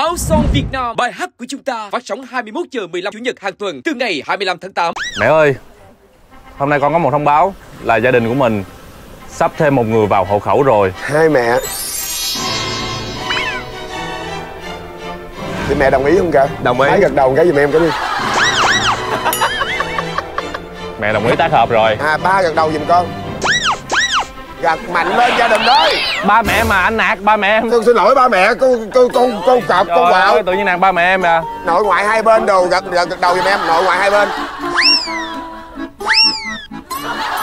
Áo son Việt Nam, bài hát của chúng ta phát sóng 21 giờ 15 chủ nhật hàng tuần từ ngày 25 tháng 8. Mẹ ơi, hôm nay con có một thông báo là gia đình của mình sắp thêm một người vào hộ khẩu rồi. Hai mẹ Thì mẹ đồng ý không cả? Đồng ý. Hãy gật đầu cái giùm em cái đi Mẹ đồng ý tác hợp rồi. À ba gật đầu giùm con Gật mạnh lên gia đình ơi Ba mẹ mà anh nạt ba mẹ em. Con xin lỗi ba mẹ Con con con con cọp con quạo tự nhiên nạt ba mẹ em à. Nội ngoại hai bên đồ gật, gật, gật đầu giùm em Nội ngoại hai bên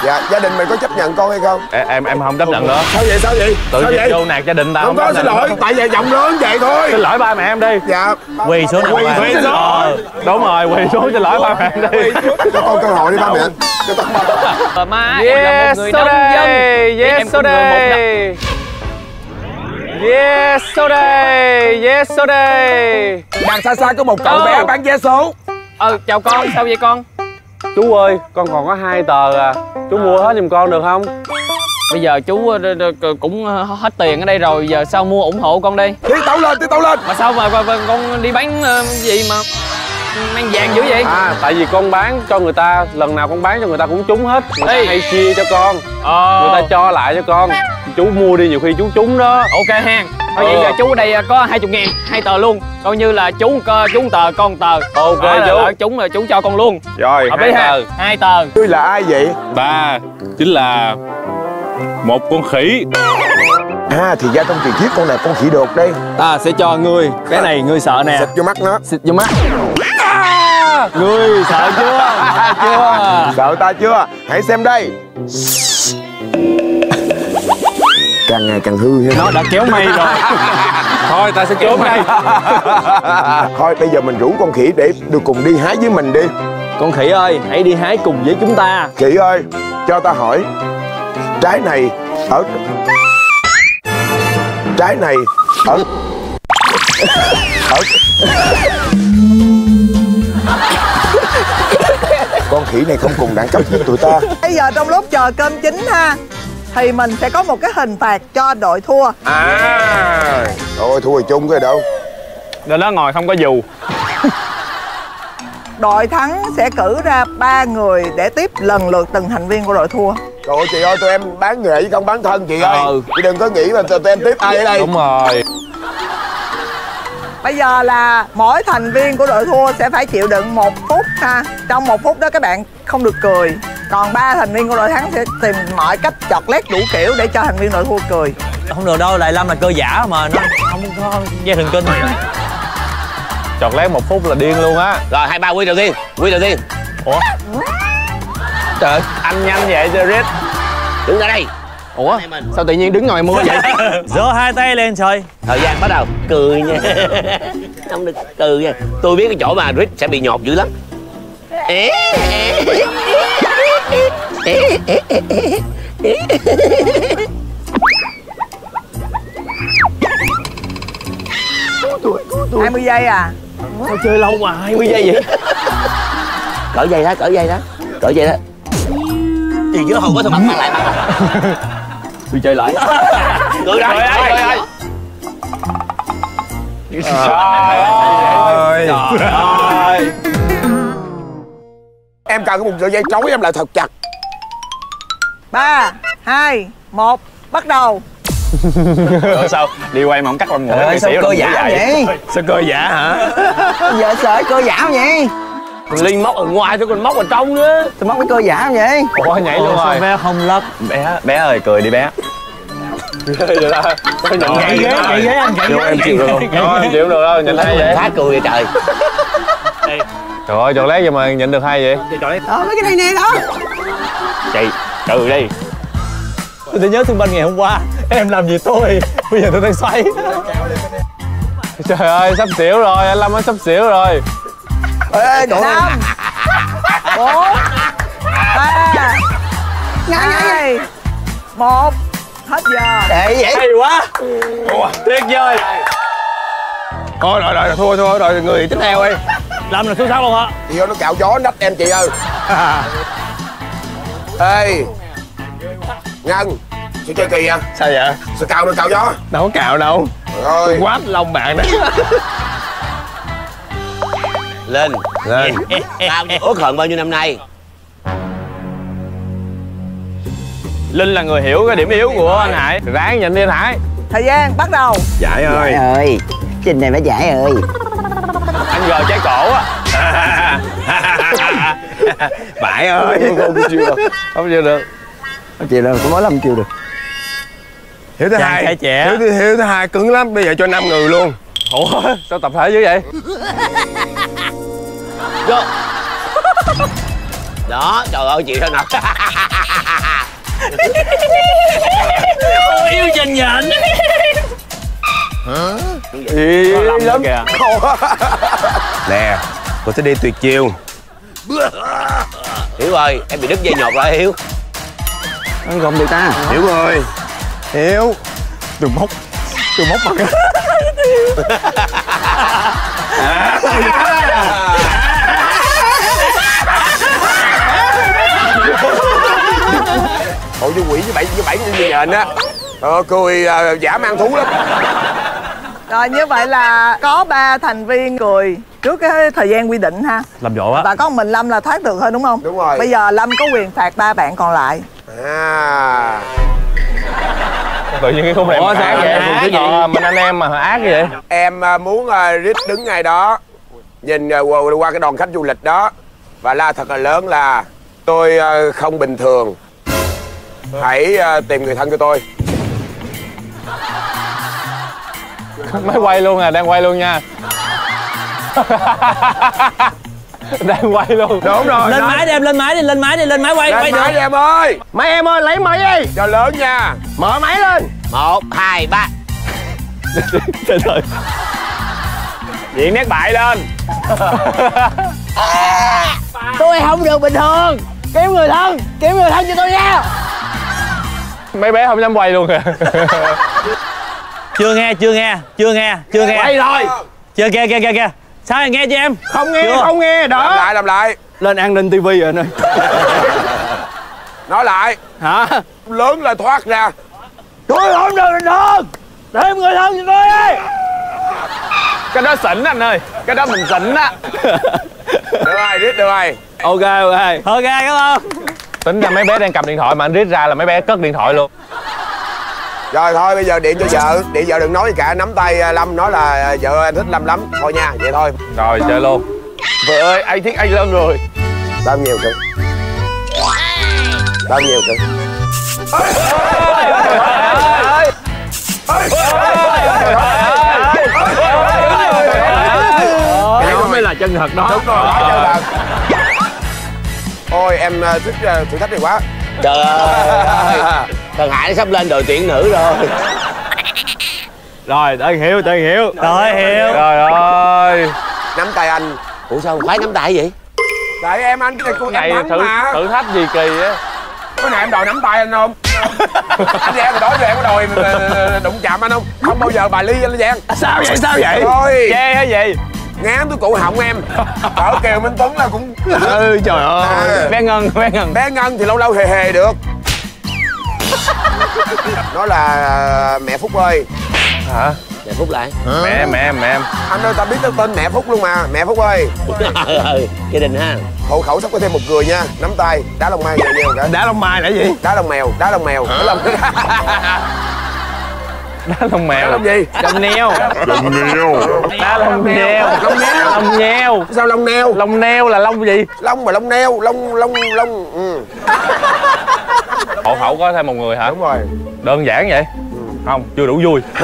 Dạ gia đình mình có chấp nhận con hay không? Em em, em không chấp nhận nữa. Sao vậy sao vậy? Tự sao nhiên vô nạt gia đình tao Không có chấp xin nhận. lỗi Tại vì giọng lớn vậy thôi Xin lỗi ba mẹ em đi. Dạ Quỳ xuống Quỳ xuống Ờ, đúng rồi, quỳ xuống xin lỗi ba mẹ em đi. Cho con cơ hội đi ba mẹ Cho con ba má em là một Yes, người so nông dân. em Yes, đất. đây. Yes, so đây. Yes, so đây. Đằng xa xa có một cậu Ờ. bé bán vé số Ờ, chào con, sao vậy con? Chú ơi, con còn có hai tờ à. Chú mua hết giùm con được không? Bây giờ chú ờ, cũng ờ, hết tiền ở đây rồi, giờ sao mua ủng hộ con đây? Đi tàu lên, đi tàu lên Mà sao mà con đi bán ờ, gì mà mang vàng dữ vậy? À, tại vì con bán cho người ta, lần nào con bán cho người ta cũng trúng hết. Người ta Ê. hay chia cho con, Ờ, người ta cho lại cho con. Chú mua đi nhiều khi chú trúng đó. ok ha. Thôi vậy Ờ. giờ chú ở đây ờ, có 20 ngàn, hai tờ luôn. Coi như là chú cơ, chú tờ, con tờ. Ok, Đó, chú. là Chúng là chú cho con luôn. Rồi, Hợp hai ha. tờ. Hai tờ. Tôi là ai vậy? Ba chính là một con khỉ. À thì ra trong truyền thuyết con là con khỉ đột đây Ta sẽ cho ngươi Cái này ngươi sợ nè Xịt vô mắt nó Xịt vô mắt Ngươi sợ chưa? Sợ chưa? Sợ ta chưa? Hãy xem đây. Càng ngày càng hư ha. Nó đã kéo mây rồi. Thôi ta sẽ trốn đây. Thôi bây giờ mình rủ con khỉ để được cùng đi hái với mình đi. Con khỉ ơi Hãy đi hái cùng với chúng ta. Khỉ ơi cho ta hỏi. Trái này ở Trái này ở Ở Con khỉ này không cùng đẳng cấp với tụi ta. Bây giờ trong lúc chờ cơm chín ha Thì mình sẽ có một cái hình phạt cho đội thua. À. Thôi thua chung cái đâu. Đến đó ngồi không có dù. Đội thắng sẽ cử ra ba người để tiếp lần lượt từng thành viên của đội thua. Trời ơi chị ơi tụi em bán nghề chứ không bán thân chị ơi. Ừ. Chị đừng có nghĩ mà tụi tụi em tiếp ai ở đây. Đúng rồi. Bây giờ là mỗi thành viên của đội thua sẽ phải chịu đựng một phút ha Trong một phút đó các bạn không được cười Còn ba thành viên của đội thắng sẽ tìm mọi cách chọt lét đủ kiểu để cho thành viên đội thua cười Không được đâu Đại Lâm là cơ giả mà Nó không có dây thần kinh Chọt lét một phút là điên luôn á. Rồi hai ba quy đầu tiên, quy đầu tiên. Ủa? Trời ơi, anh nhanh vậy cho Red. Đứng ra đây. Ủa. Sao tự nhiên đứng ngoài mưa vậy Giơ hai tay lên trời Thời gian bắt đầu. Cười nha. Không được cười nha. Tôi biết cái chỗ mà Rít sẽ bị nhột dữ lắm. Ế. 20 giây à Sao chơi lâu mà 20 giây vậy Cởi dây đó, cởi dây đó. Cởi dây đó. Thì chứ không có sao mặt lại mặt. Tôi chơi lại Cười đây. Trời ơi, cười. Trời ơi. Em cần có một sợi dây trói em lại thật chặt ba hai một bắt đầu Ủa sao đi quay mà không cắt ơi, nghệ sao cơ giả vậy? Sao cơ giả hả? Giờ sợ cơ giả vậy Linh móc ở ngoài thôi còn móc ở trong nữa. Tôi móc cái cơ giả vậy Ủa nhảy luôn rồi. bé không lấp Bé, bé ơi cười đi bé. Nhận Nhảy ghế nhảy ghế anh nhảy ghế em chịu được không? Em chịu được đâu, nhìn hay vậy. Phá cười vậy trời. Trời ơi, chọt lét vậy mà nhịn được hay vậy? Đó mấy cái này nè đó Chị, cười đi. Tôi tôi nhớ thương binh ngày hôm qua Em làm gì tôi Bây giờ tôi đang xoay Trời ơi, sắp xỉu rồi, anh Lâm anh sắp xỉu rồi. Ê đội năm bốn ba hai một hết giờ. Để vậy? Hay quá. Tuyệt vời. Thôi rồi rồi thua thua rồi người tiếp theo đi. Lâm là xuất sắc luôn á. Chị ơi nó cạo gió nách em chị ơi. Ê. Ngân Sao chơi kỳ vậy? Sao vậy? Sao cạo được cạo gió? Đâu có cạo đâu. Rồi. Quát lông bạn đó Lên Lên. Tao ước hận bao nhiêu năm nay? Linh là người hiểu cái điểm yếu của anh Hải. Ráng nhìn đi anh Hải. Thời gian bắt đầu. Giải ơi. Ơi. Trình này phải giải ơi. Anh gờ trái cổ á. Bại ơi. Không chịu được. Không chịu được. Không chịu đâu có mỗi lâm chịu được. Hiếu thứ Chàng hai. trẻ. Hiếu thứ, hiếu thứ hai cứng lắm Bây giờ cho 5 người luôn. Ủa? Sao tập thể dữ vậy Vô. Đó trời ơi chịu sao nào yêu trình nhện Ý Lâm lắm kìa. Nè Cô sẽ đi tuyệt chiêu. Hiếu ơi em bị đứt dây nhọt rồi Hiếu. Anh không được ta. Hiếu ơi Hiếu đừng móc đừng móc mặt. Ôi bảy như nhện á. Ờ cười à, giả mang thú lắm. Rồi như vậy là có ba thành viên cười trước cái thời gian quy định ha. Làm dỗ á. Và có mình lâm là thoát được thôi đúng không? Đúng rồi. bây giờ lâm có quyền phạt ba bạn còn lại. À. Tự nhiên cái khúc này Ủa, sao vậy? Cái gì mình anh em mà ác vậy? Em à, muốn à, Rít đứng ngay đó Nhìn à, qua, cái đoàn khách du lịch đó. Và la thật là lớn là Tôi à, không bình thường Hãy à, tìm người thân cho tôi. Máy quay luôn à, đang quay luôn nha. Đang quay luôn. Đúng rồi lên nói. máy đi em lên máy đi lên máy đi lên máy quay quay Lên được máy đi em ơi. Mấy em ơi lấy máy đi. Cho lớn nha. Mở máy lên. Một hai ba. Trời ơi. Diễn nét bại lên. Tôi không được bình thường. Kiếm người thân kiếm người thân cho tôi nha Mấy bé không dám quay luôn kìa chưa nghe chưa nghe chưa nghe chưa nghe. Quay rồi chưa nghe nghe nghe nghe sao rồi, nghe cho em? Không nghe Chưa. không nghe Làm đó lại làm lại. Lên an ninh tivi rồi anh ơi. Nói lại. Hả? Lớn là thoát ra. Tôi không được bình thường thêm người thân cho tôi đi. Cái đó xỉn anh ơi. Cái đó mình xỉn á. Được rồi Rít được rồi. Ok ok. Ok cảm ơn Tính ra mấy bé đang cầm điện thoại mà anh rít ra là mấy bé cất điện thoại luôn Rồi thôi bây giờ điện cho vợ Điện vợ đừng nói gì cả Nắm tay à, Lâm nói là à, vợ anh thích Lâm lắm Thôi nha vậy thôi Rồi chơi luôn Vợ ơi anh thích anh Lâm rồi Bao nhiêu cưng Bao nhiêu cưng Cái đó mới là chân thật đó Đúng rồi chân thật Ôi em à, thích à, thử thách này quá. Trời ơi. Thằng Hải nó sắp lên đội tuyển nữ rồi. Rồi tới hiểu tới hiểu tới hiểu Trời ơi. Nắm tay anh. Ủa sao khoái nắm tay vậy? Tại em anh cái này cô Này thử, mà thử thách gì kỳ á. Cái này em đòi nắm tay anh không? Anh Giang rồi đó giờ em có đòi ờ, đụng chạm anh không? Không bao giờ bà Ly anh Giang. Sao vậy sao vậy? Thôi Chê hay gì ngán tôi cụ họng em. Cỡ Kiều Minh Tuấn là cũng Ừ trời ơi. À. Bé Ngân bé Ngân. Bé Ngân thì lâu lâu hề hề được. Nó là à, mẹ Phúc ơi. Hả? Để phút lại Mẹ em mẹ em mẹ em. Anh ơi ta biết tới tên mẹ Phúc luôn mà. Mẹ Phúc ơi. Ừ, gia đình ha. Hộ khẩu sắp có thêm một người nha. Nắm tay. Đá lông mai nhiều cả Đá lông mai là gì? Đá lông mèo Đá lông mèo. Đá lông Đá lông Đá mèo lông gì? Lông neo. Lông neo. Đá lông neo. Lông neo. Lông nheo Sao lông neo? Lông neo là lông gì? Lông mà lông neo Lông lông lông ừ. Hộ khẩu có thêm một người hả? Đúng rồi. Đơn giản vậy? Không chưa đủ vui.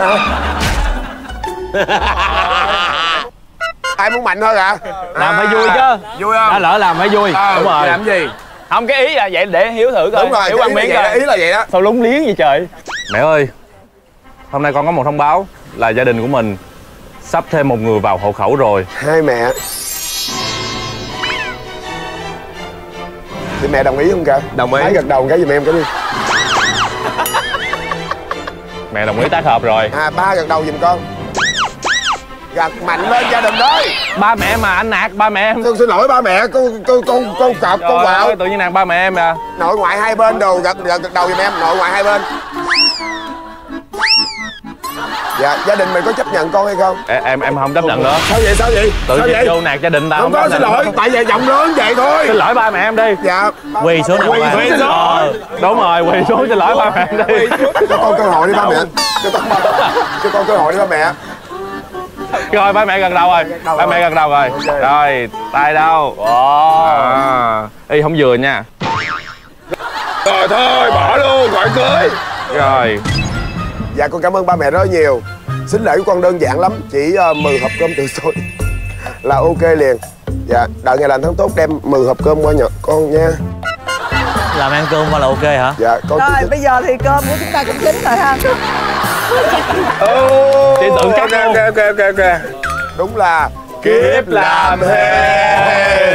Ai muốn mạnh hơn hả? Làm phải vui chứ. Vui Đã không lỡ làm phải vui. Ờ, Đúng rồi. Làm gì? Không cái ý là vậy để Hiếu thử coi. Đúng rồi Hiếu quan miếng coi. ý là vậy đó. Sao lúng liếng vậy trời? Mẹ ơi Hôm nay con có một thông báo Là gia đình của mình Sắp thêm một người vào hộ khẩu rồi. Hai mẹ. Thì mẹ đồng ý không cả? Đồng ý. Gật đầu cái giùm em cái đi. Mẹ đồng ý tác hợp rồi. À ba gật đầu giùm con. Gật mạnh lên gia đình ơi Ba mẹ mà anh nạt ba mẹ em. Con xin lỗi ba mẹ Con con con con cọp con Trời quạo. ơi, tự nhiên nạt ba mẹ em à. Nội ngoại hai bên đồ gật gật, gật đầu giùm em Nội ngoại hai bên dạ gia đình mày có chấp nhận con hay không? Em em, em không chấp nhận nữa. Sao vậy sao vậy? Tự sao nhiên vậy? vô nạt gia đình tao không có chấp xin lỗi tại vì giọng lớn vậy thôi. Xin lỗi ba mẹ em đi. Dạ. Quỳ xuống Quỳ xuống. Ờ, đúng rồi quỳ xuống xin lỗi ba mẹ em đi. Cho con cơ hội đi ba mẹ. Cho con cho con cơ hội đi ba mẹ. Rồi ba mẹ gần đầu rồi. Ba mẹ gần đầu rồi. Rồi tay đâu? À. y không vừa nha. Rồi thôi bỏ luôn gọi cưới. Rồi. Dạ con cảm ơn ba mẹ rất nhiều xin lễ của con đơn giản lắm. Chỉ uh, 10 hộp cơm từ xôi. Là ok liền. Dạ đợi ngày làm tháng tốt đem 10 hộp cơm qua nhà con nha. Làm ăn cơm qua là ok hả? Dạ con Rồi bây giờ thì cơm của chúng ta cũng chín rồi ha. Chị tưởng chắc ok luôn. ok ok ok. Đúng là kiếp làm hề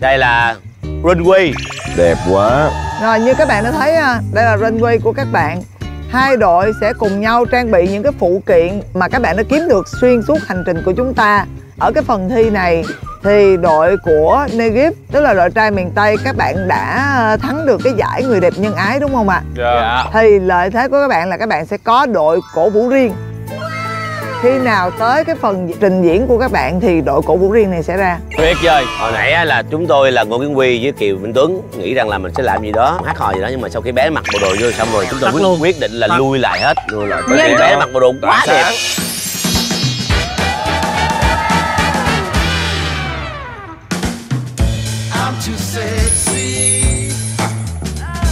đây là runway. Đẹp quá. Rồi như các bạn đã thấy ha, đây là runway của các bạn Hai đội sẽ cùng nhau trang bị những cái phụ kiện mà các bạn đã kiếm được xuyên suốt hành trình của chúng ta. Ở cái phần thi này thì đội của Negip, tức là đội trai miền Tây các bạn đã ờ, thắng được cái giải người đẹp nhân ái đúng không ạ? dạ. Thì lợi thế của các bạn là các bạn sẽ có đội cổ vũ riêng Khi nào tới cái phần trình diễn của các bạn thì đội cổ vũ riêng này sẽ ra. Tuyệt vời. Hồi nãy á là chúng tôi là ngô kiến quy với kiều minh tuấn nghĩ rằng là mình sẽ làm gì đó hát hò gì đó nhưng mà sau khi bé mặc bộ đồ vô xong rồi chúng tôi quyết, quyết định là lui lại hết. Lui lại. Bởi vì bé mặc bộ đồ quá đẹp.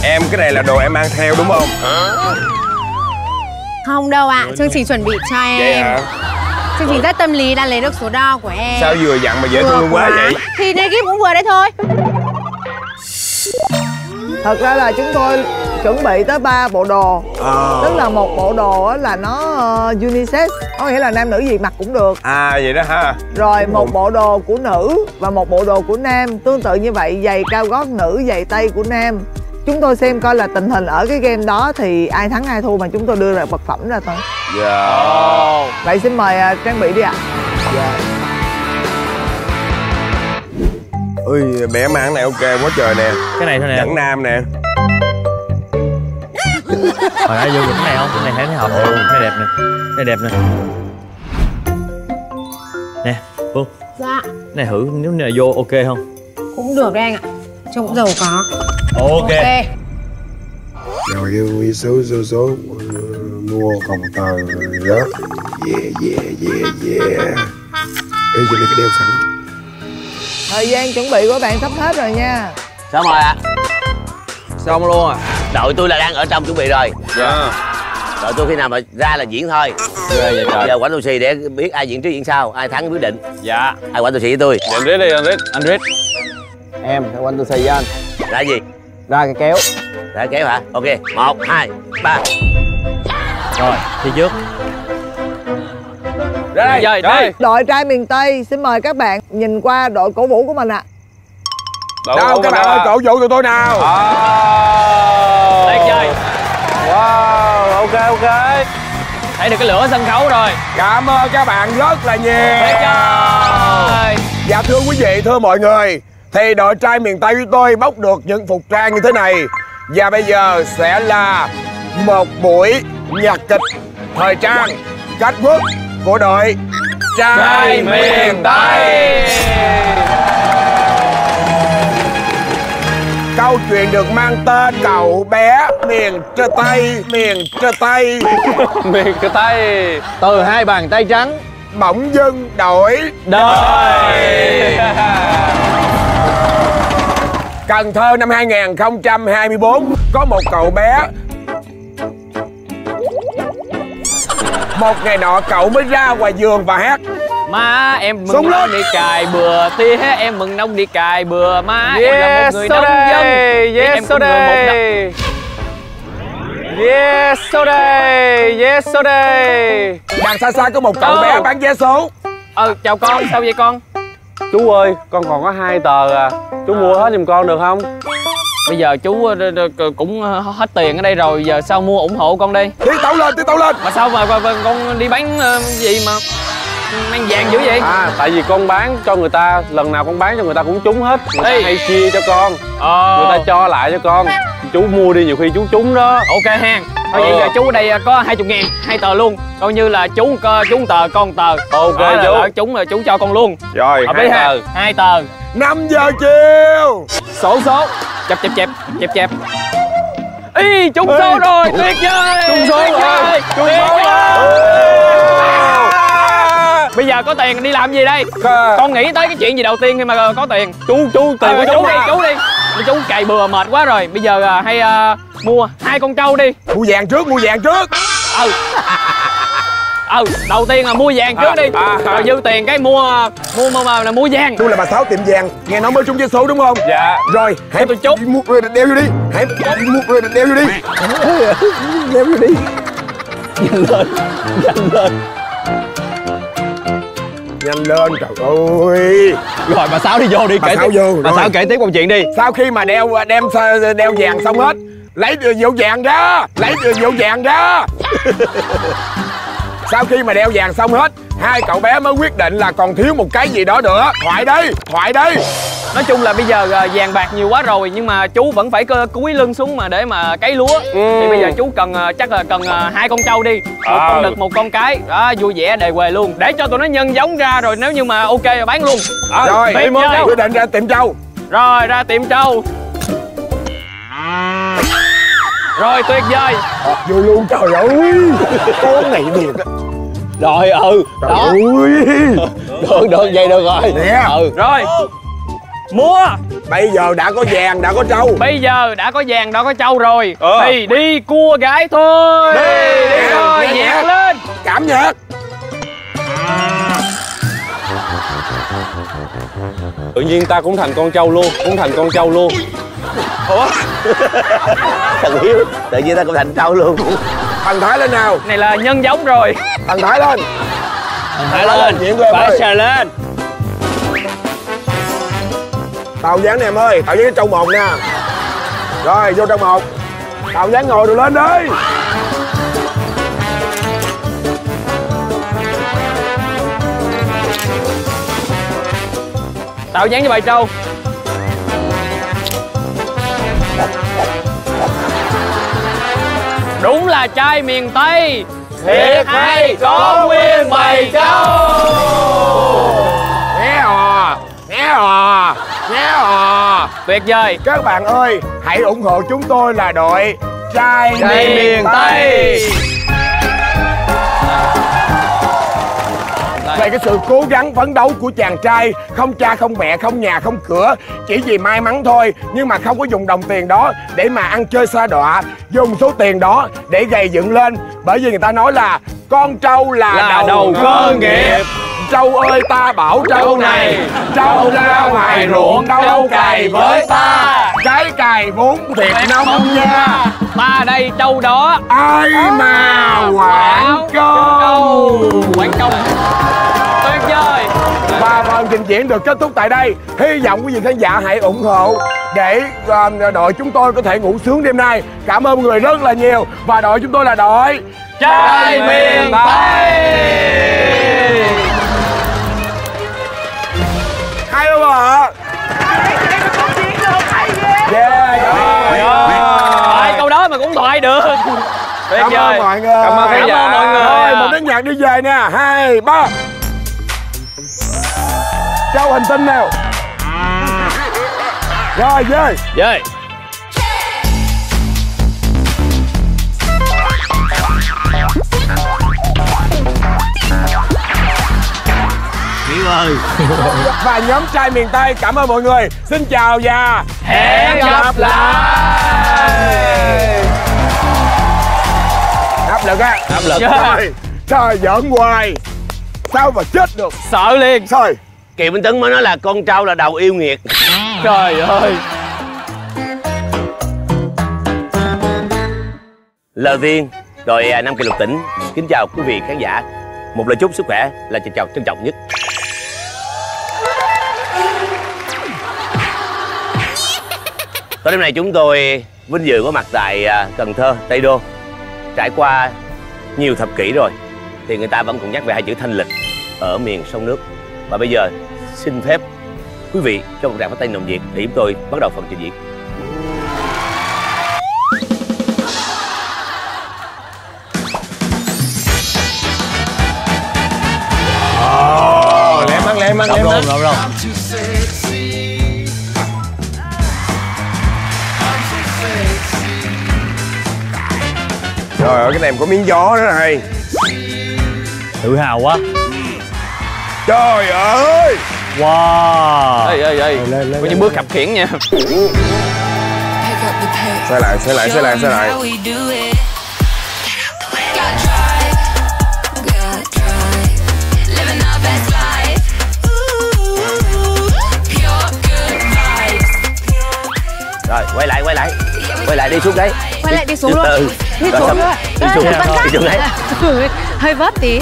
Em cái này là đồ em mang theo đúng không Không đâu ạ, chương trình chuẩn bị cho em. Chương trình rất tâm lý đã lấy được số đo của em. Sao vừa dặn mà dễ Vừa thương quá. vậy? Thì Negip cũng vừa đấy thôi. Thật ra là chúng tôi chuẩn bị tới 3 bộ đồ. Ờ. Tức là một bộ đồ á là nó ờ, unisex. Có nghĩa là nam nữ gì mặc cũng được. À vậy đó ha. Rồi một bộ đồ của nữ và một bộ đồ của nam. Tương tự như vậy giày cao gót nữ, giày tây của nam Chúng tôi xem coi là tình hình ở cái game đó thì ai thắng ai thua mà chúng tôi đưa ra vật phẩm ra thôi. Dạ. Vậy xin mời à, trang bị đi ạ. Ui bé mang này ok quá trời nè. Cái này thôi nè. Nhẫn nam nè. Hồi nãy vô cái này không? Cái này thấy thấy hợp Ừ. cái đẹp nè. Cái đẹp nè. Nè phương Dạ, cái này thử nếu như là vô ok không? Cũng được đấy anh ạ. Trông cũng giàu có ok, rồi quy số số số mua phòng tờ đó. Yeah yeah yeah yeah. Ê, giờ này phải đeo sẵn. Thời gian chuẩn bị của bạn sắp hết rồi nha. Xong rồi ạ xong luôn à? Đội tôi là đang ở trong chuẩn bị rồi. Dạ. Đội tôi khi nào mà ra là diễn thôi. Ghê vậy trời giờ quánh tôi xì để biết ai diễn trước diễn sau ai thắng quyết định. Dạ. Ai quánh tôi xì với tôi. Anh rít đi anh rít. Anh rít. Em, tôi xây với anh. Ra gì Ra cái kéo. Ra kéo hả? Ok một hai ba. Rồi đi trước. Ra đây. Đây Đội trai miền Tây xin mời các bạn nhìn qua đội cổ vũ của mình ạ. Đâu các bạn ơi cổ vũ tụi tôi nào. Đây chơi wow ok ok. Thấy được cái lửa sân khấu rồi. Cảm ơn các bạn rất là nhiều. Chơi Dạ thưa quý vị, thưa mọi người Thì đội trai miền Tây của tôi bóc được những phục trang như thế này. Và bây giờ sẽ là một buổi nhạc kịch thời trang cách quốc của đội trai miền Tây. Câu chuyện được mang tên cậu bé miền trơ Tây, miền trơ Tây miền cái tay. Từ hai bàn tay trắng. Bỗng dưng đổi đời Cần Thơ năm 2024 có một cậu bé. Một ngày nọ cậu mới ra ngoài vườn và hát má em mừng nông lên. đi cài bừa. Tía em mừng nông đi cài bừa má. Em là một người nông dân. yes em cũng người một yes so đây. Yes so đây. Đằng xa xa có một cậu Ờ. bé bán vé số. Ờ chào con. Sao vậy con chú ơi con còn có hai tờ à. Chú mua hết giùm con được không? Bây giờ chú ờ, cũng ờ, hết tiền ở đây rồi giờ sao mua ủng hộ con đi Tiến tấu lên, tiến tấu lên. Mà sao mà, mà, mà con đi bán ờ, gì mà mang vàng dữ vậy? À tại vì con bán cho người ta lần nào con bán cho người ta cũng trúng hết. Người ta Ê. hay chia cho con. Ờ. Người ta cho lại cho con chú mua đi nhiều khi chú trúng đó. Ok ha thôi vậy Ờ. giờ chú ở đây có hai chục ngàn hai tờ luôn. Coi như là chú một cơ- chú tờ con tờ. Ok, Đó là chú. lỡ trúng là chú cho con luôn. Rồi hợp hai tờ. Hai tờ. 5 giờ chiều. Số số. Chẹp chẹp chẹp chẹp chẹp y trúng số rồi. Tuyệt vời. Trúng số rồi, trúng số vời. Bây giờ có tiền đi làm gì đây? Cơ. con nghĩ tới cái chuyện gì đầu tiên khi mà có tiền? Chú chú tiền Ờ, của chú chú đi chú đi. Chú cày bừa mệt quá rồi. Bây giờ à, hay à, mua hai con trâu đi. Mua vàng trước, mua vàng trước. Ừ. Ừ đầu tiên là mua vàng trước đi. à, à. rồi dư tiền cái mua mua mua mà là mua vàng. Tôi là bà Sáu tiệm vàng. Nghe nói mới trúng vé số đúng không? dạ. Rồi, hãy tôi chốt. mua rồi đeo vô đi. Hãy mua rồi đeo vô đi. Đeo vô đi. Nhanh lên, trời ơi. Rồi bà sáu đi vô đi Bà kể Sáu tiếp. vô, bà rồi. sáu kể tiếp câu chuyện đi. Sau khi mà đeo đem đeo vàng xong hết Lấy vụ vàng ra Lấy vụ vàng ra Sau khi mà đeo vàng xong hết Hai cậu bé mới quyết định là còn thiếu một cái gì đó nữa. Thoại đây, thoại đây nói chung là bây giờ à, vàng bạc nhiều quá rồi nhưng mà chú vẫn phải cơ cúi lưng xuống mà để mà cấy lúa. Thì bây giờ chú cần à, chắc là cần à, hai con trâu đi. Một Ờ. con đực một con cái. Đó vui vẻ đề quề luôn. Để cho tụi nó nhân giống ra rồi nếu như mà ok là bán luôn. Rồi, tuyệt vời. quyết định ra tiệm trâu. Rồi ra tiệm trâu. Rồi tuyệt vời. Vô luôn trời ơi. Con này thiệt á. rồi ừ. Trời ơi. Được được vậy được rồi. Nè. Ừ. Rồi mua Bây giờ đã có vàng, đã có trâu. Bây giờ đã có vàng đã có trâu rồi. Ờ. thì đi cua gái thôi. Đi, đi đi, thôi đi, nhạc lên. Cảm nhạc tự nhiên ta cũng thành con trâu luôn cũng thành con trâu luôn. Thằng hiếu tự nhiên ta cũng thành trâu luôn. Thằng Thái lên nào. Này là nhân giống rồi. Thằng Thái lên. Phải lên, chuyển qua em ơi. xà lên Tàu dán nè em ơi. Tàu dán cái trâu một nè Rồi vô trâu một Tàu dán ngồi rồi lên đi. Tạo dáng cho bài trâu. Đúng là trai miền tây. Thiệt hay có nguyên bầy trâu. Nghe hò Nghe hò Nghe hò tuyệt vời. Các bạn ơi Hãy ủng hộ chúng tôi là đội Trai, miền Tây. Về cái sự cố gắng phấn đấu của chàng trai Không cha không mẹ không nhà không cửa Chỉ vì may mắn thôi Nhưng mà không có dùng đồng tiền đó Để mà ăn chơi xa đọa. Dùng số tiền đó để gây dựng lên Bởi vì người ta nói là Con trâu là, Là đầu cơ nghiệp. Trâu ơi ta bảo trâu này Trâu ra ngoài ruộng đâu cày với ta. Cái cày vốn thiệt nông nha. ta đây trâu đó. Ai mà quảng câu quảng công tuyệt vời. Và phần trình diễn được kết thúc tại đây. Hy vọng quý vị khán giả hãy ủng hộ Để ờ, đội chúng tôi có thể ngủ sướng đêm nay. Cảm ơn mọi người rất là nhiều. Và đội chúng tôi là đội trai miền tây thoại được? Tuyệt Cảm ơn mọi người. Cảm ơn Cảm ơn mọi người. Rồi, một đến nhạc đi về nè. Hai, ba. Trao hành tinh nào? Rồi, về Dơi. hiếu ơi Và nhóm trai miền Tây cảm ơn mọi người. Xin chào và hẹn gặp lại lực á. Áp lực. Trời, trời giỡn hoài. Sao mà chết được? Sợ liền. Trời. Kiều minh tuấn mới nói là con trâu là đầu yêu nghiệt. Trời ơi. Lời tiên đội à, năm kỳ lục tỉnh. Kính chào quý vị khán giả. Một lời chúc sức khỏe là chào chào trân trọng nhất. Tối đêm này chúng tôi vinh dự có mặt tại à, cần thơ tây đô trải qua nhiều thập kỷ rồi thì người ta vẫn còn nhắc về hai chữ thanh lịch ở miền sông nước. Và bây giờ xin phép quý vị cho một tràng phát tay nồng nhiệt để chúng tôi bắt đầu phần trình diễn. Ờ, lẹ mang lẹ mang lẹ mang Trời ơi cái này có miếng gió nữa này Tự hào quá. Trời ơi! Wow. Ê ê ê. Có những bước khập khiễng nha. Xoay lại xoay lại xoay lại xoay lại. Rồi quay lại quay lại. Quay lại đi xuống đấy Quay lại đi xuống luôn. Đi Rồi xuống luôn. Đi xuống đi xuống đấy. Ừ, Hơi vấp tí.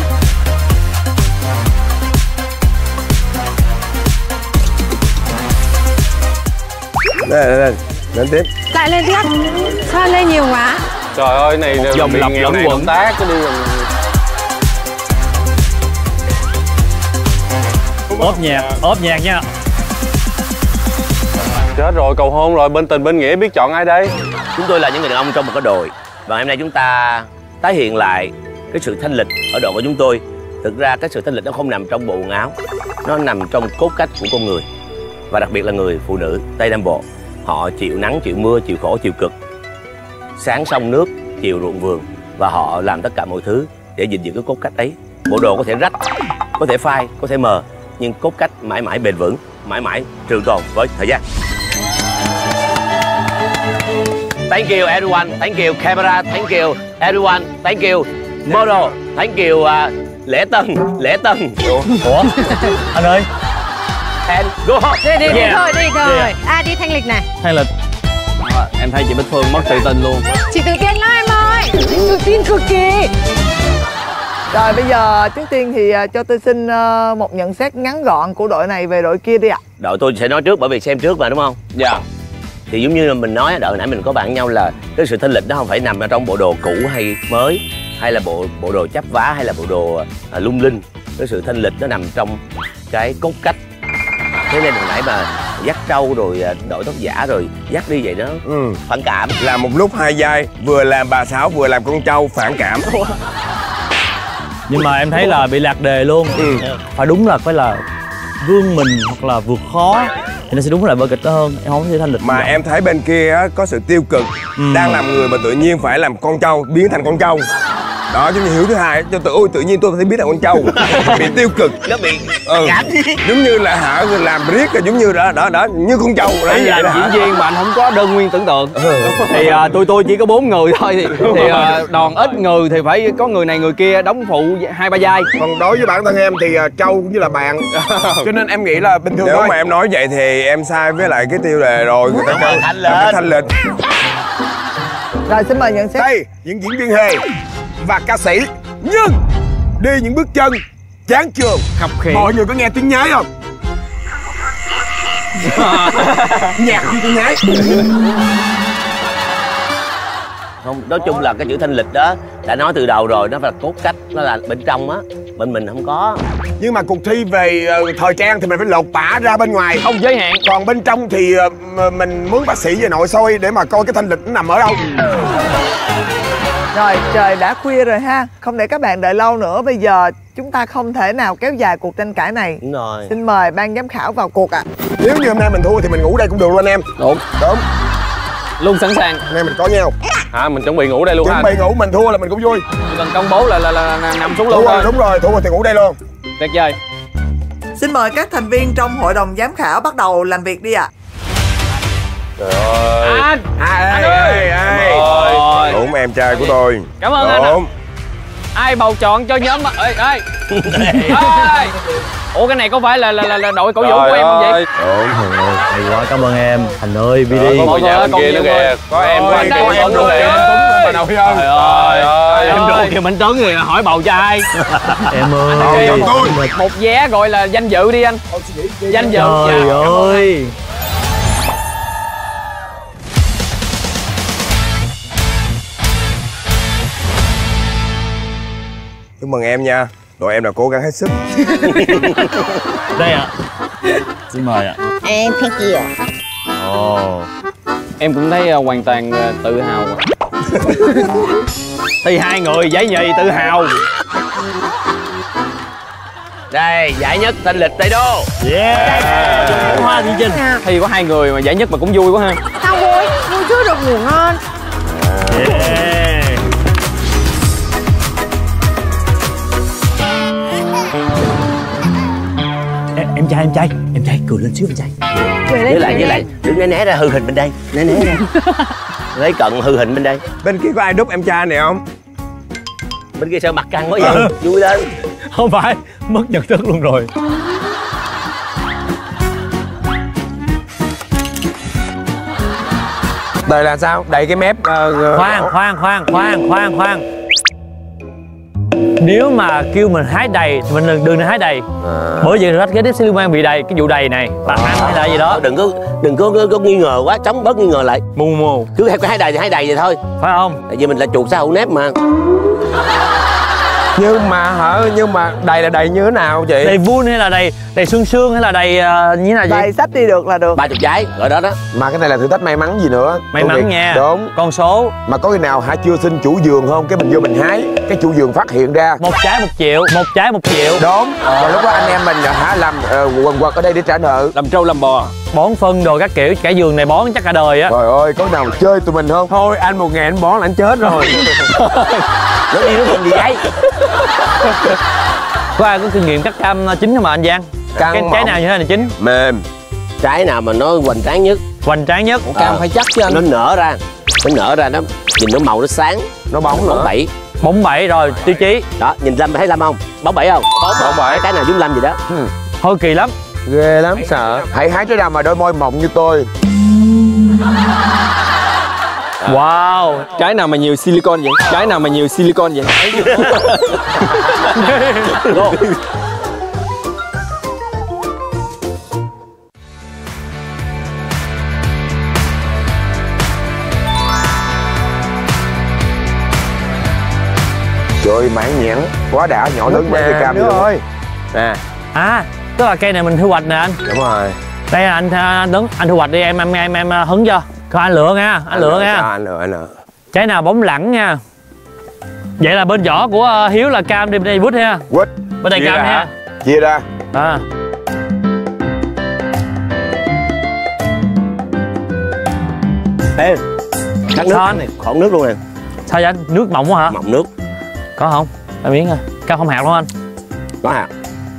Lên lên lên Lên tiếp. Lại lên tiếp. Sao lên nhiều quá? Trời ơi này Một vòng bị lặp lẫn quẩn. tác cái đi rồi. Ốp nhạc Ốp nhạc nha Chết rồi, cầu hôn rồi, bên tình bên nghĩa biết chọn ai đây? Chúng tôi là những người đàn ông trong một cái đội. Và hôm nay chúng ta tái hiện lại cái sự thanh lịch ở đội của chúng tôi. Thực ra cái sự thanh lịch nó không nằm trong bộ quần áo, nó nằm trong cốt cách của con người. Và đặc biệt là người phụ nữ tây nam bộ. Họ chịu nắng, chịu mưa, chịu khổ, chịu cực. Sáng sông nước, chiều ruộng vườn. Và họ làm tất cả mọi thứ để gìn giữ cái cốt cách ấy. Bộ đồ có thể rách, có thể phai, có thể mờ. Nhưng cốt cách mãi mãi bền vững, mãi mãi trường tồn với thời gian. Thank you everyone. Thank you camera. Thank you everyone. Thank you model. Thank you uh, Lễ Tân. Lễ Tân. Ủa Anh ơi And go home. Đi đi đi Yeah. thôi đi thôi Yeah. À đi thanh lịch này Hay là em thấy chị Bích Phương mất tự tin luôn Chị tự tin lắm em ơi Tự tin cực kỳ Rồi bây giờ trước tiên thì à, cho tôi xin ờ, một nhận xét ngắn gọn của đội này về đội kia đi ạ. Đội tôi sẽ nói trước bởi vì xem trước mà đúng không? dạ Thì giống như là mình nói đợi nãy mình có bạn nhau là cái sự thanh lịch nó không phải nằm ở trong bộ đồ cũ hay mới hay là bộ bộ đồ chắp vá hay là bộ đồ à, lung linh. Cái sự thanh lịch nó nằm trong cái cốt cách. Thế nên hồi nãy mà dắt trâu rồi à, đội tóc giả rồi dắt đi vậy đó Ừ phản cảm. Làm một lúc hai vai Vừa làm bà Sáu vừa làm con trâu phản cảm Nhưng mà em thấy là bị lạc đề luôn Ừ. Phải đúng là phải là Vươn mình hoặc là vượt khó Thì nó sẽ đúng là vở kịch đó hơn. Em không thể thanh lịch Mà em thấy bên kia á, có sự tiêu cực. Ừ. Đang làm người mà tự nhiên phải làm con trâu Biến thành con trâu Đó giống như Hiếu thứ hai cho tự ôi tự nhiên tôi phải biết là con trâu Bị tiêu cực Nó bị ừ. Giống như là hả làm riết là giống như đó đó đó như con trâu đấy hả? diễn viên mà anh không có đơn nguyên tưởng tượng thì à, tôi tôi chỉ có bốn người thôi thì thì à, đoàn ít người thì phải có người này người kia đóng phụ hai ba vai Còn đối với bản thân em thì uh, trâu cũng như là bạn Cho nên em nghĩ là bình thường Nếu thôi. mà em nói vậy thì em sai với lại cái tiêu đề rồi Người ta thanh lịch. thanh lịch Rồi xin mời nhận xét. Đây những diễn viên hề và ca sĩ. Nhưng đi những bước chân chán trường khập khiễng. Mọi người có nghe tiếng nhái không? Nhạc như tiếng nhái. Không nói chung là cái chữ thanh lịch đó đã nói từ đầu rồi nó phải là cốt cách nó là bên trong á bên mình không có Nhưng mà cuộc thi về ờ, thời trang thì mình phải lột tả ra bên ngoài không giới hạn Còn bên trong thì m- mình muốn bác sĩ về nội soi để mà coi cái thanh lịch nó nằm ở đâu Rồi trời đã khuya rồi ha. Không để các bạn đợi lâu nữa. Bây giờ chúng ta không thể nào kéo dài cuộc tranh cãi này. đúng rồi Xin mời ban giám khảo vào cuộc ạ. Nếu như hôm nay mình thua thì mình ngủ đây cũng được luôn anh em đúng Đúng, luôn sẵn sàng. Anh em mình có nhau. Hả? Mình chuẩn bị ngủ đây luôn Chuẩn bị ngủ mình thua là mình cũng vui. Chỉ cần công bố là là, là, là nằm xuống Đúng luôn rồi, thôi. đúng rồi, thua thì ngủ đây luôn. Tuyệt vời. Xin mời các thành viên trong hội đồng giám khảo bắt đầu làm việc đi ạ. Trời ơi. Anh. Ai, ơi. ai rồi. Đúng em trai của tôi. Cảm ơn anh ạ. Ai bầu chọn cho nhóm ê ê. Ê. Ủa cái này có phải là là là, là đội cổ vũ của em không vậy? Đúng Trời ơi, hay quá cảm ơn em. Thành ơi đi đi. Có một Mọi nhà ơi, bên kia nữa kìa. Có em Ôi, của anh có kia em luôn kìa. Trời ơi. Ơi. Em ơi. đùa kìa Mạnh Tuấn thì hỏi bầu cho ai? Em ơi. Một vé gọi là danh dự đi anh. Danh dự. Trời Dạ. ơi Chúc mừng em nha. Đội em đã cố gắng hết sức. Đây ạ. Xin mời ạ. Em thank you Ồ. Em cũng thấy ờ, hoàn toàn ờ, tự hào thì hai người giấy nhì tự hào. Đây giải nhất thanh lịch tây đô. Yeah. Hoa Thị Trinh Thì có hai người mà giải nhất mà cũng vui quá ha. Sao vui? Vui chứ được ngủ ngon. Yeah Em, em trai em trai em trai cười lên xíu em trai. Cười lên với lại với lại đứng né né ra hư hình bên đây. Né né ra. Lấy cận hư hình bên đây. Bên kia có ai đúc em trai này không? Bên kia sao mặt căng quá vậy? Vui lên. Không phải mất nhận thức luôn rồi. Đây là sao? Đầy cái mép ờ, khoan khoan khoan khoan khoan khoan nếu mà kêu mình hái đầy thì mình đừng đừng nên hái đầy. Bởi vì rách kế tiếp sẽ liên quan bị đầy cái vụ đầy này bà ăn hay là gì đó. Đừng có đừng có, có, có nghi ngờ quá chống bớt nghi ngờ lại. Mù mù cứ hay hai đầy thì hai đầy vậy thôi. Phải không? Tại vì mình là chuột xã hữu nếp mà nhưng mà hả? Nhưng mà đầy là đầy như thế nào chị? Đầy vuông hay là đầy đầy xương xương hay là đầy uh, như thế nào đầy vậy sách đi được là được. Ba chục trái gọi đó đó. Mà cái này là thử thách may mắn gì nữa? May Công mắn việc. nha. Đúng. Con số. Mà có khi nào hả chưa xin chủ vườn không? Cái mình vô mình hái cái chủ vườn phát hiện ra. Một trái một triệu một trái một triệu. Đúng. Rồi lúc đó anh em mình hả làm uh, quần quật ở đây để trả nợ. Làm trâu làm bò. Bón phân đồ các kiểu cả vườn này bón chắc cả đời á. Trời ơi có nào chơi tụi mình không? Thôi anh một ngàn anh bón là anh chết rồi. Nó đi nó còn gì vậy có ai có kinh nghiệm cắt cam chín không mà anh Giang? Cam cái trái nào như thế này chín? Mềm. Trái nào mà nó hoành tráng nhất? Hoành tráng nhất. Cam phải chắc chứ anh? Nó nở ra. Nó nở ra nó nhìn nó màu nó sáng. Nó bóng bóng nữa. bẩy bóng bẩy rồi tiêu chí. Đó nhìn lâm thấy lâm không? Bóng bẩy không? Bóng bẩy cái nào giống lâm gì đó? Thôi kỳ lắm. Ghê lắm sợ. Hãy hái trái nào mà đôi môi mọng như tôi wow Trái nào mà nhiều silicon vậy? Trái nào mà nhiều silicon vậy? Trời mãn nhãn quá đã nhỏ lớn mấy cây cam đúng luôn. rồi. nè. À tức là cây này mình thu hoạch nè anh. Đúng rồi. Đây là anh anh Tuấn anh thu hoạch đi em em em em hứng cho coi anh lựa nha anh lựa Cho nha. anh lựa anh lựa trái nào bóng lẳng nha. Vậy là bên vỏ của ờ, hiếu là cam đi bên đây bút ha quýt. Bên đây Chia cam ra ha chia ra. À. Ê khát nước. Anh? khỏng nước luôn nè sao vậy anh? Nước mỏng quá hả? Mọng nước. Có không? Em miếng à. Cam không hạt luôn anh. Có hả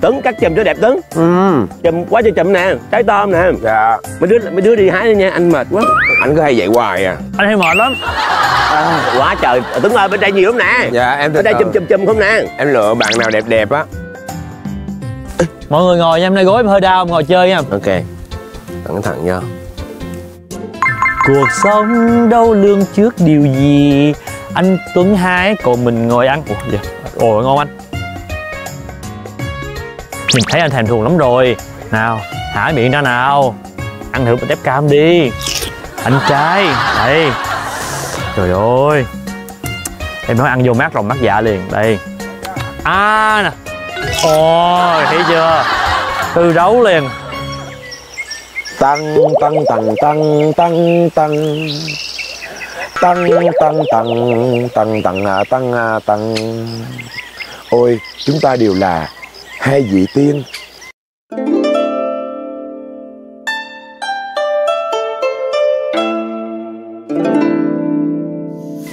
tấn cắt chùm cho đẹp tấn ừ. Chùm quá cho chùm nè trái tôm nè. Dạ. Mấy đứa mấy đứa đi hái đi nha anh mệt quá. Anh cứ hay vậy hoài à? Anh hay mệt lắm. À, quá trời. Tuấn ơi bên đây nhiều lắm nè. Dạ em bên đây chùm chùm chùm không nè. Em lựa bạn nào đẹp đẹp á. Mọi người ngồi nha em nay gối em hơi đau ngồi chơi nha. Ok. Cẩn thận nha. Cuộc sống đâu lương trước điều gì? Anh tuấn hái còn mình ngồi ăn. Ủa dạ. Ồ ngon anh nhìn thấy anh thèm thuồng lắm rồi. Nào thả miệng ra nào. Ăn thử một tép cam đi. Anh trai, đây. Trời ơi. Em nói ăn vô mát rồng mát dạ liền. Đây. À nè. Ôi, thấy chưa? Tư đấu liền. Tăng tăng tăng tăng tăng tăng. Tăng tăng tăng tăng tăng à, tăng à, tăng. Ôi, chúng ta đều là hai vị tiên.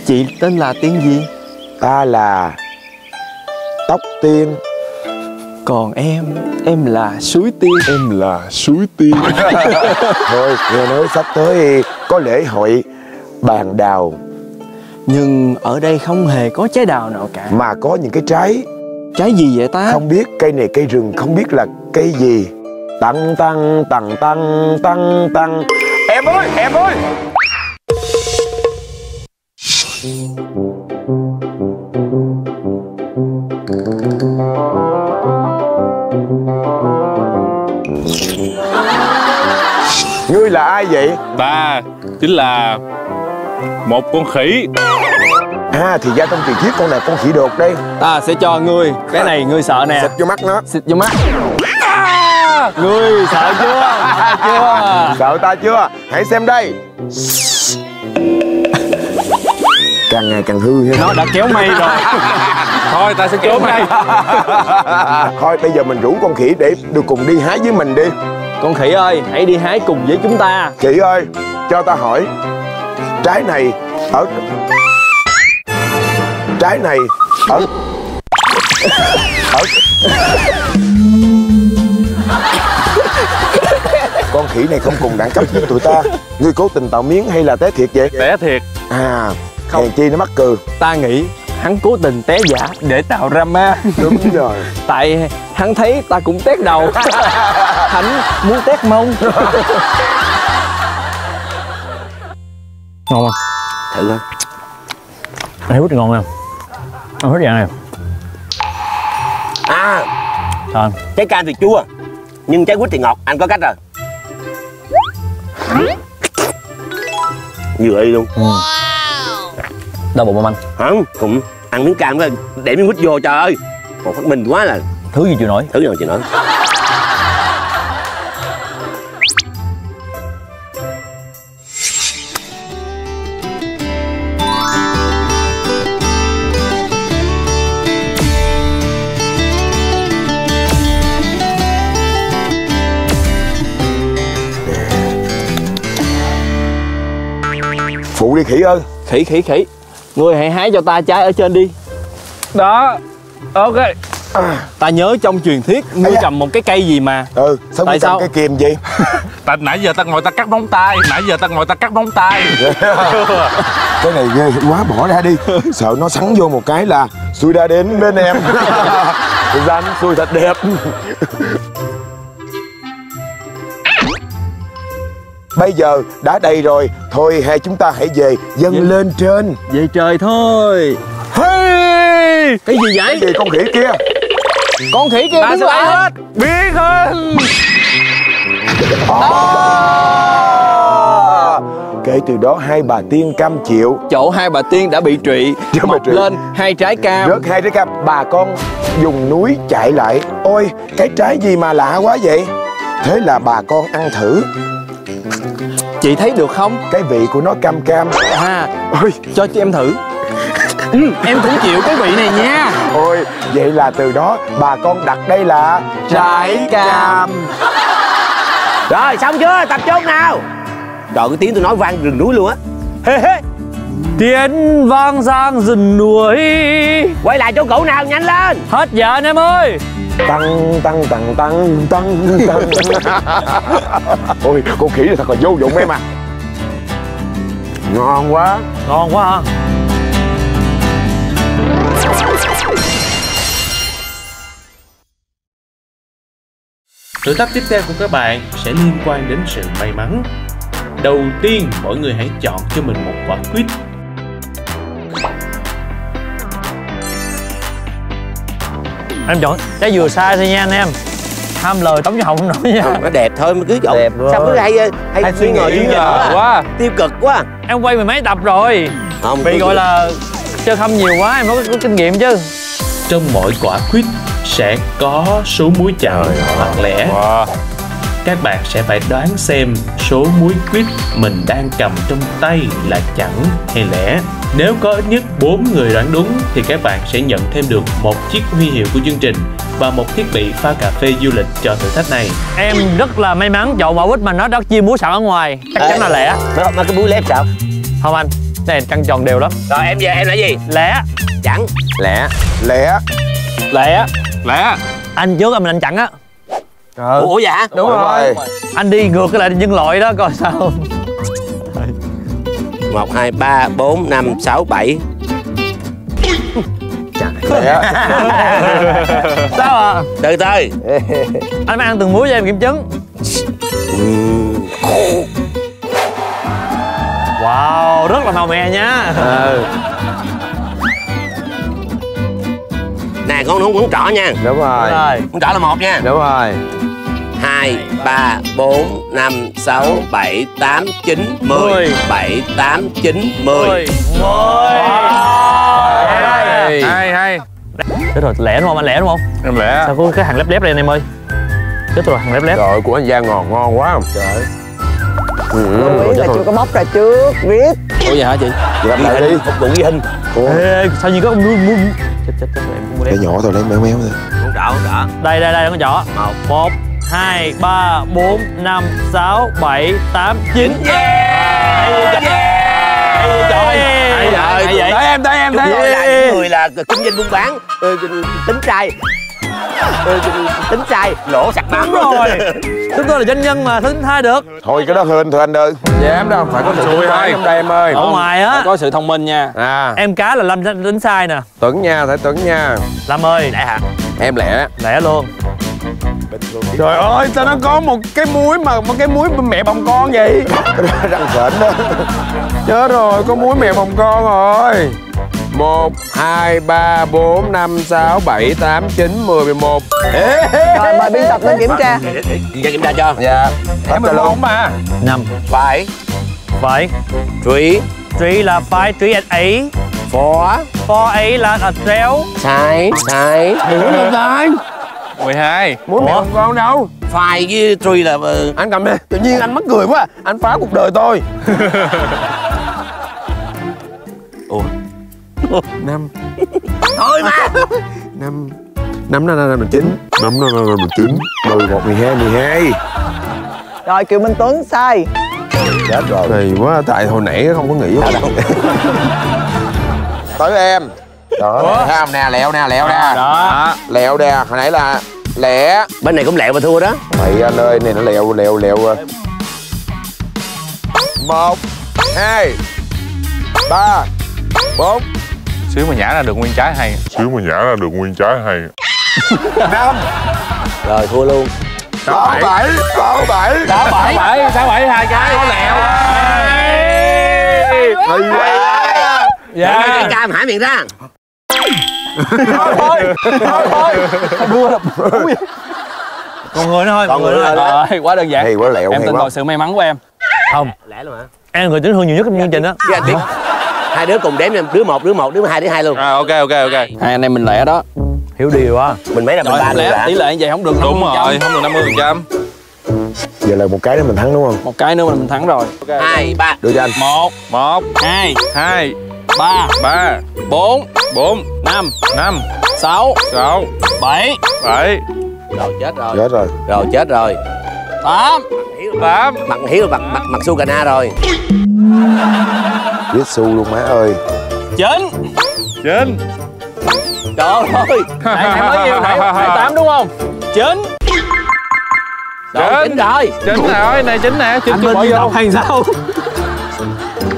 Chị tên là Tiên gì? ta là tóc tiên. Còn em, em là Suối Tiên. Em là suối tiên. Thôi nghe nói sắp tới có lễ hội bàn đào. Nhưng ở đây không hề có trái đào nào cả. Mà có những cái trái Trái gì vậy ta? không biết cây này cây rừng không biết là cây gì. Tăng tăng tăng tăng tăng tăng. Em ơi em ơi! Ngươi là ai vậy? Ta chính là một con khỉ à thì ra trong truyền thuyết con này con khỉ đột đây. Ta sẽ cho ngươi Cái này ngươi sợ nè. Xịt vô mắt nó. Xịt vô mắt. Ngươi sợ chưa? Chưa? Sợ ta chưa? Hãy xem đây. Càng ngày càng hư ha. Nó đã kéo mây rồi. Thôi ta sẽ trốn đây thôi bây giờ mình rủ con khỉ để được cùng đi hái với mình đi. Con khỉ ơi, hãy đi hái cùng với chúng ta. Khỉ ơi cho ta hỏi trái này ở trái này. Ở ở con khỉ này không cùng đẳng cấp với tụi ta. Ngươi cố tình tạo miếng hay là té thiệt vậy? Té thiệt. À không. chi nó mắc cừ Ta nghĩ hắn cố tình té giả để tạo drama đúng rồi. Tại hắn thấy ta cũng tét đầu. Hắn muốn tét mông. Ngon không? Thử coi hút thì ngon không ăn hút dạng này. À anh trái cam thì chua nhưng trái quýt thì ngọt anh có cách rồi. Vừa đi luôn. Đau bụng không anh? Không cũng ăn miếng cam để miếng quýt vô trời ơi. Một phát minh quá là thứ gì chịu nổi? Thứ nào chị nói đi khỉ ơi. Khỉ khỉ khỉ. Ngươi hãy hái cho ta trái ở trên đi. Đó. Ok. Ta nhớ trong truyền thuyết Ngươi cầm một cái cây gì mà? Ừ sao Tại sao? cái kìm vậy? Tại nãy giờ ta ngồi ta cắt móng tay nãy giờ ta ngồi ta cắt móng tay. Cái này ghê quá bỏ ra đi. Sợ nó sắn vô một cái là xui đã đến bên em. Rắn xui thật đẹp bây giờ đã đầy rồi. Thôi hai chúng ta hãy về. Dâng lên trên. Về trời thôi. Hey! Cái gì vậy? gì con khỉ kia? Con khỉ kia đứng lại. hết? Biến hình À! kể từ đó hai bà tiên cam chịu. Chỗ hai bà tiên đã bị trụy. Đã bị Mọc trụy. lên hai trái cam. Rớt hai trái cam. Bà con dùng núi chạy lại. Ôi cái trái gì mà lạ quá vậy? Thế là bà con ăn thử Chị thấy được không? cái vị của nó cam cam. À ôi. cho chị em thử. Ừ, Em cũng chịu cái vị này nha. Ôi vậy là từ đó bà con đặt đây là Trái cam. rồi xong chưa? Tập trung nào. Trời cái tiếng tôi nói vang rừng núi luôn á. Hê hê tiếng vang giang rừng núi. Quay lại chỗ cũ nào nhanh lên. Hết giờ anh em ơi. Tăng tăng tăng tăng tăng tăng. Ôi con khỉ thật là vô dụng em à. Ngon quá. Ngon quá ha Thử thách tiếp theo của các bạn sẽ liên quan đến sự may mắn. Đầu tiên, mỗi người hãy chọn cho mình một quả quýt. em chọn trái vừa sai thôi nha anh em. Ham lời tống cho hồng không nổi nha. Không nó đẹp thôi mới cứ chọn Đẹp rồi. sao cứ hay hay, hay suy ngờ quá quá. Tiêu cực quá. Em quay mười mấy tập rồi. Không bị gọi là chơi khăm nhiều quá em mới có, có kinh nghiệm chứ. Trong mỗi quả quýt sẽ có số muối chặn hoặc lẻ. Các bạn sẽ phải đoán xem số muối quýt mình đang cầm trong tay là chẵn hay lẻ. Nếu có ít nhất 4 người đoán đúng thì các bạn sẽ nhận thêm được một chiếc huy hiệu của chương trình và một thiết bị pha cà phê du lịch cho thử thách này. em rất là may mắn chọn quả quýt mà nó đã chia muối sẵn ở ngoài. Chắc chắn là lẻ mà, mà cái búi lép sao? Không anh cái này căng tròn đều lắm. Rồi em về em là gì? Lẻ chẵn Lẹ lẹ lẻ lẽ. Anh trước anh mình anh chặn á Trời ủa vậy hả Đúng rồi. anh đi ngược cái lại nhân loại đó coi sao. Một hai ba bốn năm sáu bảy. Lẹ sao à từ từ. Anh mới ăn từng muối cho em kiểm chứng. Wow rất là màu mè nha. Ừ. nè con không ngón trỏ nha. Đúng rồi. Rồi. Ngón trỏ là một nha. Đúng rồi hai ba bốn năm sáu bảy tám chín mười. Mười. bảy tám chín mười. Mười. Mười. Hay. hay. Chết rồi lẻ đúng không anh? Lẻ đúng không? Em lẽ sao có cái hàng lép lép đây anh em ơi? Chết rồi hàng lép lép. Trời ơi, của anh Giang ngon ngon quá. Không trời. Ơi. Không biết là chưa có bóc ra trước biết. Ủa vậy hả chị? Gặp lại đi. phục vụ ghi hình. Ê, sao như có ông nuôi mua chết chết chết em Cái nhỏ thôi lấy méo méo thôi. Không rõ, không rõ Đây đây đây con nhỏ. Một. Một hai ba bốn năm sáu bảy tám chín. Trời Hay vậy? Hay vậy? Tới em, tới em, tới Tôi là em những người là kinh doanh buôn bán ờ, Tính trai. Ờ, Tính trai Lỗ sạch bắn Đúng rồi. Chúng tôi là doanh nhân mà tính hai được. Thôi cái đó hên thôi anh ơi. Dám đâu, phải có sự Xui thông thôi. trong đây em ơi. Ở ngoài á. Có sự thông minh nha. À, Em cá là Lâm tính sai nè. Tuấn nha, phải Tuấn nha. Lâm ơi. Lẽ hả? Em lẹ. Lẻ luôn Trời ơi, sao nó có một cái muối mà một cái muối mẹ bồng con vậy? Răng phễnh đó Chết rồi, có muối mẹ bồng con rồi. 1 2 3 4 5 6 7 8 9 10 11. rồi mời biên tập lên kiểm tra Ra kiểm tra cho Dạ. Em cho 11 luôn. mà. năm Phải phải Three three là phải three and eight Four four eight là a trail Sai Sai có sai. 12 Muối mẹ Ủa? bồng con đâu? Five với three là ờ, Anh cầm đi. Tự nhiên anh mắc cười quá. Anh phá cuộc đời tôi. Ủa 5 Thôi mà 5 5 năm năm 9. Năm năm năm năm chín mười một mười hai mười hai rồi kiều minh tuấn sai Chết rồi Kỳ quá, tại hồi nãy không có nghĩ đâu. Tới em Đó Thấy không? Nè lẹo nè lẹo nè. Đó. Lẹo nè hồi nãy là lẹ Bên này cũng lẹo mà thua đó. Mày anh ơi này nó lẹo lẹo lẹo à. Một Hai Ba Bốn. Xíu mà nhả ra được nguyên trái hay. Xíu mà nhả ra được nguyên trái hay. Năm. Rồi thua luôn. Sáu bảy Sáu bảy. Sáu bảy Sáu bảy hai cái Có lẹo. Hay quá. Dạ. Cái cam hãy miệng ra còn người nữa thôi. Còn người nữa nữa thôi. Rồi. quá đơn giản. Hay quá lẹo Em hay tin vào sự may mắn của em. Không. Lẽ luôn hả? Em là người tính thương nhiều nhất trong chương trình anh biết Hai đứa cùng đếm đứa một đứa một đứa hai đứa hai luôn. À ok ok ok. Hai anh em mình lẹ đó. Hiểu điều á Mình mấy là mình ba người hả? tỷ lệ như vậy không được Đúng 50%. rồi, không được 50 phần trăm. Giờ là một cái nữa mình thắng đúng không? Một cái nữa mình thắng rồi. Hai ba. Đưa cho anh. Một một Hai. hai Ba. Ba. Bốn. Bốn. Năm. Năm. Sáu. Sáu. Bảy. Bảy. Rồi chết rồi. Chết rồi. Rồi chết rồi. Tám. Tám. Mặt hiếu mặt mặt mặt su cà na rồi. Biết xu luôn má ơi. Chín. Chín. Trời ơi. Nãy mới nhiêu nãy tám đúng không? Chín. Chín. rồi. Chín rồi này chín nè chín chưa bỏ vô. hay sao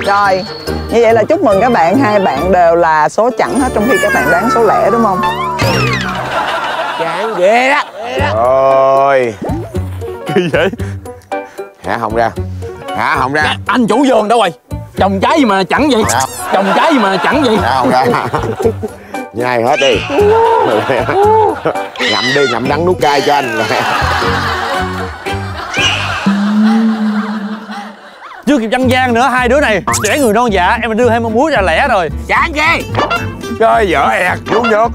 rồi. Như vậy là chúc mừng các bạn. Hai bạn đều là số chẵn hết trong khi các bạn đoán số lẻ đúng không? Chán ghê đó. Rồi. Kỳ vậy? Hả hồng ra. Hả hồng ra. Anh chủ vườn đâu rồi? Trồng trái gì mà chẳng vậy? Dạ. Trồng trái gì mà chẳng vậy? Hả hồng ra. Nhai hết đi. Ngậm đi ngậm đắng nuốt cay cho anh chưa kịp chăn gian nữa hai đứa này trẻ người non dạ em mà đưa thêm một muối ra lẻ rồi. Chán ghê Chơi dở ẹt Luôn được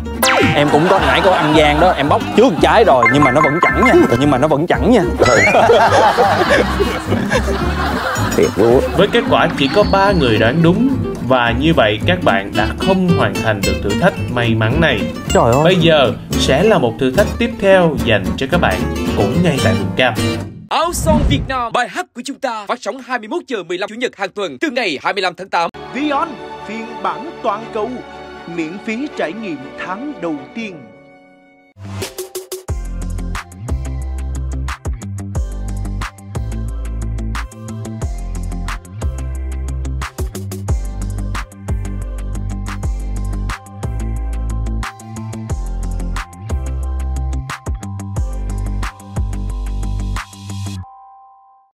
Em cũng có nãy có ăn gian đó Em bóc trước trái rồi Nhưng mà nó vẫn chẳng nha Nhưng mà nó vẫn chẳng nha. Thiệt luôn. Với kết quả chỉ có 3 người đoán đúng và như vậy các bạn đã không hoàn thành được thử thách may mắn này. trời ơi. Bây giờ sẽ là một thử thách tiếp theo dành cho các bạn cũng ngay tại vùng cam. Áo son Việt Nam, bài hát của chúng ta phát sóng 21 giờ 15 chủ nhật hàng tuần từ ngày 25 tháng 8. Vion phiên bản toàn cầu miễn phí trải nghiệm tháng đầu tiên